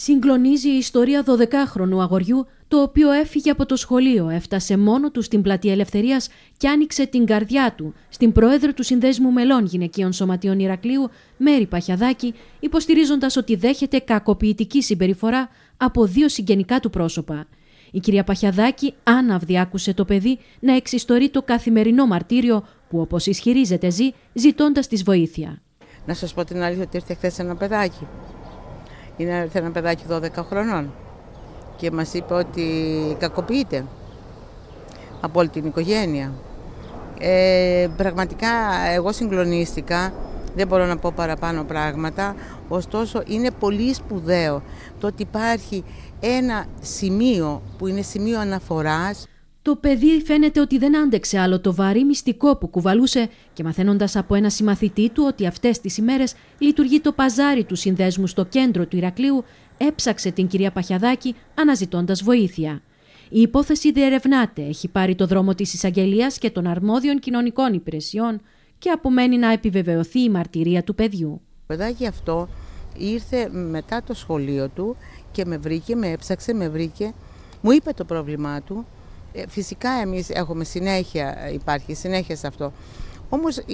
Συγκλονίζει η ιστορία 12χρονου αγοριού, το οποίο έφυγε από το σχολείο, έφτασε μόνο του στην πλατεία Ελευθερίας και άνοιξε την καρδιά του στην πρόεδρο του Συνδέσμου Μελών Γυναικείων Σωματείων Ηρακλείου, Μέρη Παχιαδάκη, υποστηρίζοντας ότι δέχεται κακοποιητική συμπεριφορά από δύο συγγενικά του πρόσωπα. Η κυρία Παχιαδάκη άναυδη άκουσε το παιδί να εξιστορεί το καθημερινό μαρτύριο που όπως ισχυρίζεται ζει, ζητώντας της βοήθεια. Να σας πω την αλήθεια ότι ήρθε χθες ένα παιδάκι είναι ένα παιδάκι 12 χρονών. Και μας είπε ότι κακοποιείται από όλη την οικογένεια. Ε, πραγματικά εγώ συγκλονίστηκα, δεν μπορώ να πω παραπάνω πράγματα, ωστόσο είναι πολύ σπουδαίο το ότι υπάρχει ένα σημείο που είναι σημείο αναφοράς το παιδί φαίνεται ότι δεν άντεξε άλλο το βαρύ μυστικό που κουβαλούσε και μαθαίνοντας από ένα συμμαθητή του ότι αυτές τις ημέρες λειτουργεί το παζάρι του συνδέσμου στο κέντρο του Ηρακλείου, έψαξε την κυρία Παχιαδάκη αναζητώντας βοήθεια. Η υπόθεση διερευνάται, έχει πάρει το δρόμο της εισαγγελίας και των αρμόδιων κοινωνικών υπηρεσιών και απομένει να επιβεβαιωθεί η μαρτυρία του παιδιού. Το παιδάκι αυτό ήρθε μετά το σχολείο του και με βρήκε, με έψαξε, με βρήκε, μου είπε το πρόβλημά του ε, φυσικά εμείς έχουμε συνέχεια, υπάρχει συνέχεια σε αυτό. Όμως ε,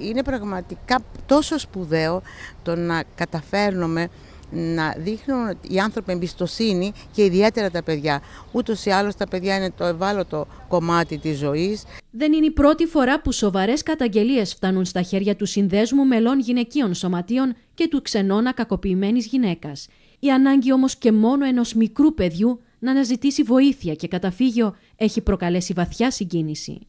είναι πραγματικά τόσο σπουδαίο το να καταφέρνουμε να δείχνουν οι άνθρωποι εμπιστοσύνη και ιδιαίτερα τα παιδιά. Ούτως ή άλλως τα παιδιά είναι το ευάλωτο κομμάτι της ζωής. Δεν είναι η πρώτη φορά που σοβαρές καταγγελίες φτάνουν στα χέρια του Συνδέσμου Μελών Γυναικείων Σωματείων και του ξενώνα κακοποιημένης γυναίκας. Η ανάγκη όμως και μόνο ενός μικρού παιδιού να αναζητήσει βοήθεια και καταφύγιο έχει προκαλέσει βαθιά συγκίνηση.